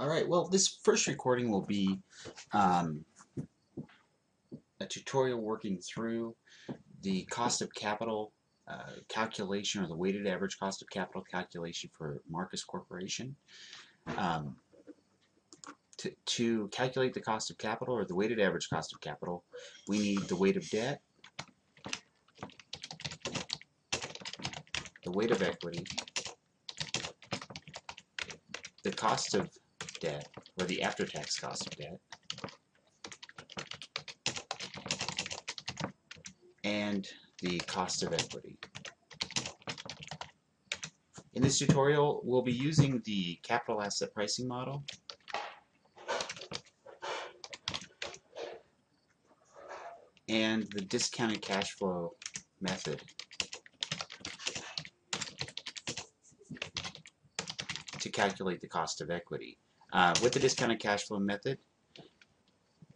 All right, well, this first recording will be um, a tutorial working through the cost of capital uh, calculation or the weighted average cost of capital calculation for Marcus Corporation. Um, to, to calculate the cost of capital or the weighted average cost of capital, we need the weight of debt, the weight of equity, the cost of debt, or the after-tax cost of debt, and the cost of equity. In this tutorial, we'll be using the capital asset pricing model. and the discounted cash flow method. to calculate the cost of equity. Uh, with the discounted cash flow method,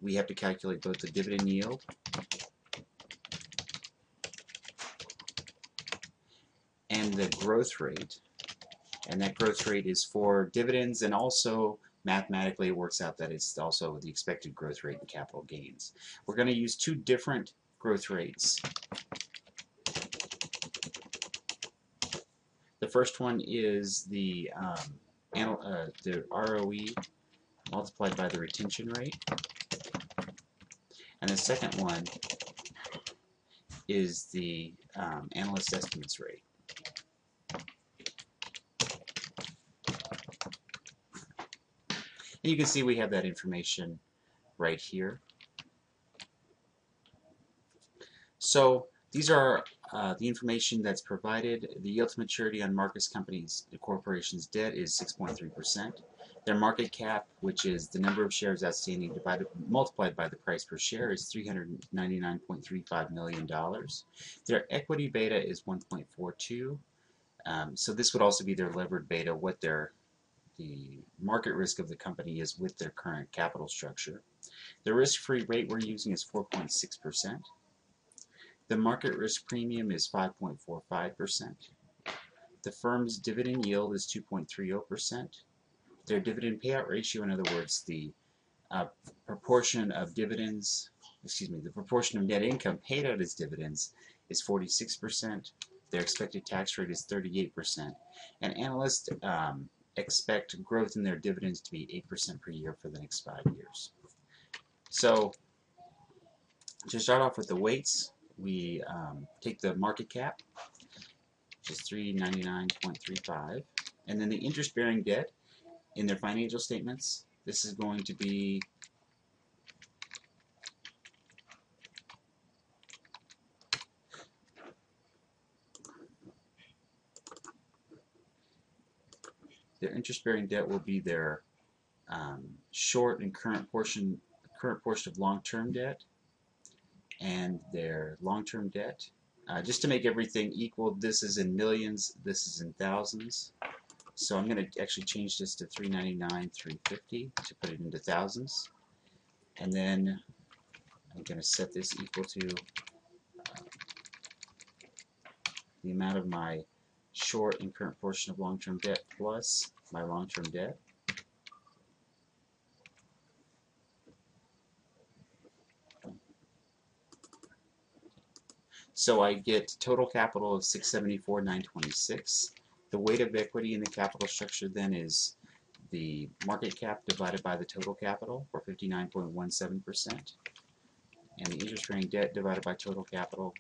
we have to calculate both the dividend yield and the growth rate. And that growth rate is for dividends and also mathematically it works out that it's also the expected growth rate in capital gains. We're going to use two different growth rates. The first one is the um, uh, the ROE multiplied by the retention rate. And the second one is the um, analyst estimates rate. And you can see we have that information right here. So these are uh, the information that's provided. The yield to maturity on Marcus Companies, the corporation's debt is 6.3%. Their market cap, which is the number of shares outstanding divided multiplied by the price per share, is $399.35 million. Their equity beta is 1.42. Um, so this would also be their levered beta, what their the market risk of the company is with their current capital structure. The risk-free rate we're using is 4.6%. The market risk premium is 5.45%. The firm's dividend yield is 2.30%. Their dividend payout ratio, in other words, the uh, proportion of dividends, excuse me, the proportion of net income paid out as dividends is 46%. Their expected tax rate is 38%. And analysts um, expect growth in their dividends to be 8% per year for the next five years. So to start off with the weights, we um, take the market cap, which is 399.35, and then the interest-bearing debt in their financial statements. This is going to be their interest-bearing debt will be their um, short and current portion current portion of long-term debt and their long-term debt. Uh, just to make everything equal, this is in millions, this is in thousands. So I'm going to actually change this to 399, 350 to put it into thousands. And then I'm going to set this equal to uh, the amount of my short and current portion of long-term debt plus my long-term debt. So I get total capital of 674,926. The weight of equity in the capital structure then is the market cap divided by the total capital, or 59.17%, and the interest-bearing debt divided by total capital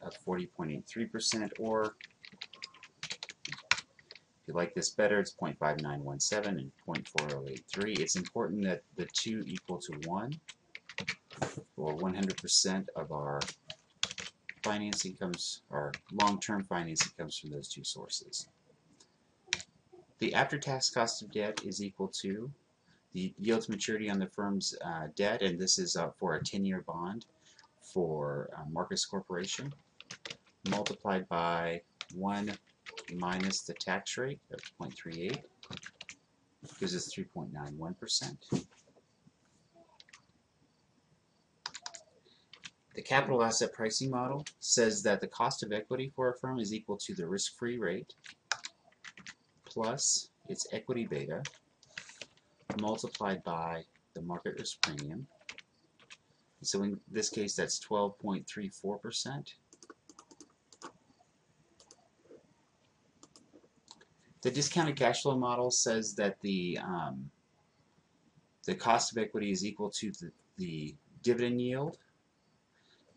of 40.83%, or if you like this better, it's 0.5917 and 0.4083. It's important that the two equal to 1, or 100% of our financing comes, or long-term financing comes from those two sources. The after-tax cost of debt is equal to the yield to maturity on the firm's uh, debt, and this is uh, for a 10-year bond for uh, Marcus Corporation, multiplied by 1 minus the tax rate of 0.38, gives us 3.91%. The capital asset pricing model says that the cost of equity for a firm is equal to the risk-free rate plus its equity beta multiplied by the market risk premium. So in this case, that's 12.34%. The discounted cash flow model says that the um, the cost of equity is equal to the, the dividend yield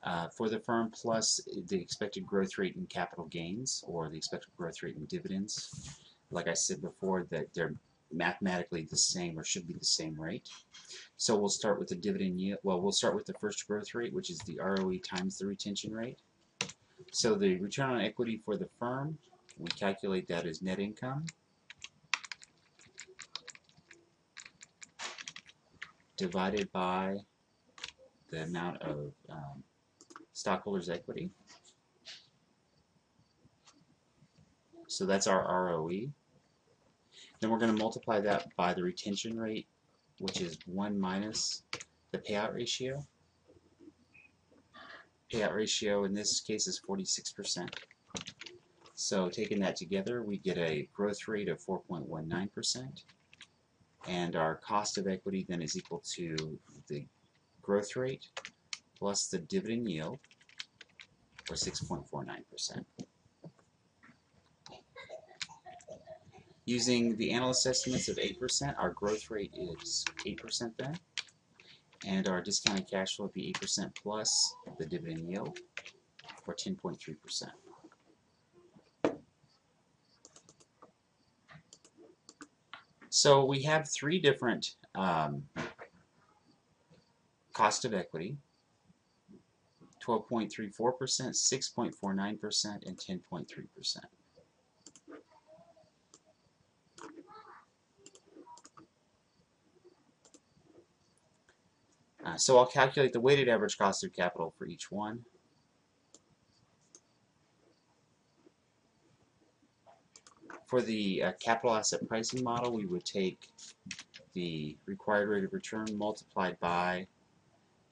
uh, for the firm plus the expected growth rate in capital gains or the expected growth rate in dividends. Like I said before, that they're mathematically the same or should be the same rate. So we'll start with the dividend yield. Well, we'll start with the first growth rate, which is the ROE times the retention rate. So the return on equity for the firm, we calculate that as net income divided by the amount of um, stockholders' equity. So that's our ROE. Then we're going to multiply that by the retention rate, which is 1 minus the payout ratio. Payout ratio in this case is 46%. So taking that together, we get a growth rate of 4.19%. And our cost of equity then is equal to the growth rate plus the dividend yield, or 6.49%. Using the analyst estimates of 8%, our growth rate is 8% then. And our discounted cash flow would be 8% plus the dividend yield, or 10.3%. So we have three different um, cost of equity, 12.34%, 6.49%, and 10.3%. Uh, so I'll calculate the weighted average cost of capital for each one. For the uh, capital asset pricing model, we would take the required rate of return multiplied by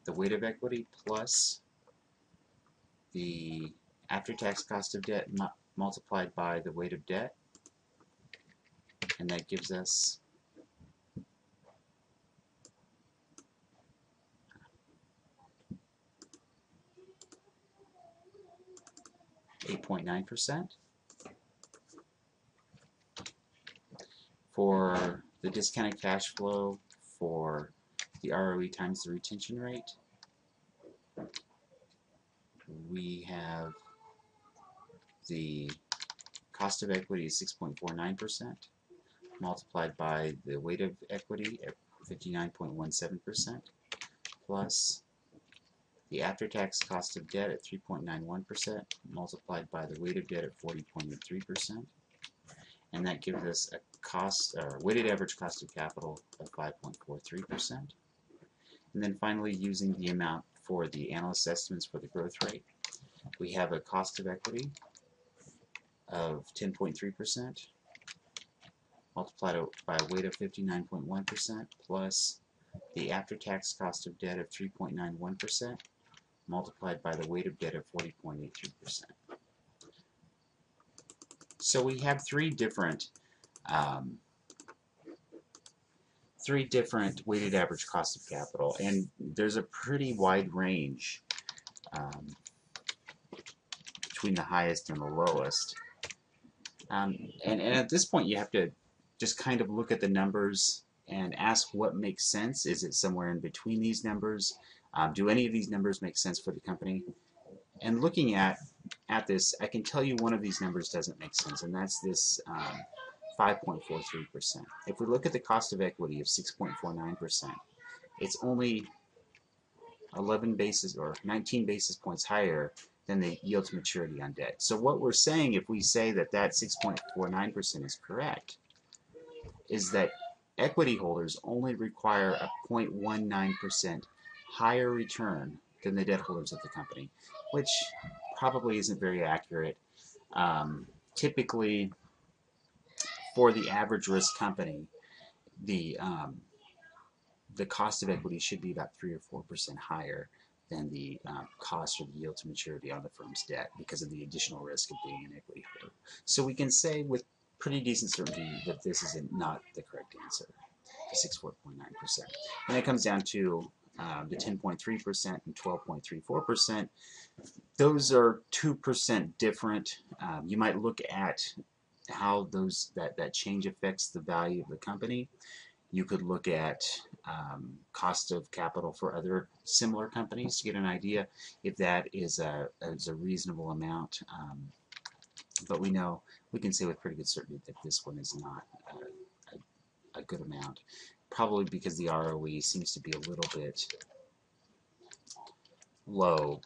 the weight of equity plus the after-tax cost of debt mu multiplied by the weight of debt. And that gives us eight point nine percent. For the discounted cash flow for the ROE times the retention rate, we have the cost of equity is 6.49% multiplied by the weight of equity at 59.17% plus the after-tax cost of debt at 3.91% multiplied by the weight of debt at 40.83% and that gives us a cost or weighted average cost of capital of 5.43% and then finally using the amount for the analyst estimates for the growth rate we have a cost of equity of 10.3% multiplied by a weight of 59.1% plus the after-tax cost of debt of 3.91% multiplied by the weight of debt of 40.83%. So we have three different um, three different weighted average cost of capital and there's a pretty wide range um, between the highest and the lowest. Um, and, and at this point you have to just kind of look at the numbers and ask what makes sense. Is it somewhere in between these numbers? Um, do any of these numbers make sense for the company? And looking at, at this, I can tell you one of these numbers doesn't make sense, and that's this 5.43%. Um, if we look at the cost of equity of 6.49%, it's only 11 basis or 19 basis points higher than the yield to maturity on debt. So what we're saying if we say that that 6.49% is correct is that equity holders only require a 0.19% higher return than the debt holders of the company, which probably isn't very accurate. Um, typically, for the average risk company, the um, the cost of equity should be about three or four percent higher than the um, cost or the yield to maturity on the firm's debt because of the additional risk of being an equity holder. So we can say with pretty decent certainty that this is not the correct answer. to 64.9%. And it comes down to um, the 10.3% and 12.34%. Those are 2% different. Um, you might look at how those that, that change affects the value of the company. You could look at um, cost of capital for other similar companies to get an idea if that is a, is a reasonable amount. Um, but we know, we can say with pretty good certainty that this one is not a, a, a good amount. Probably because the ROE seems to be a little bit low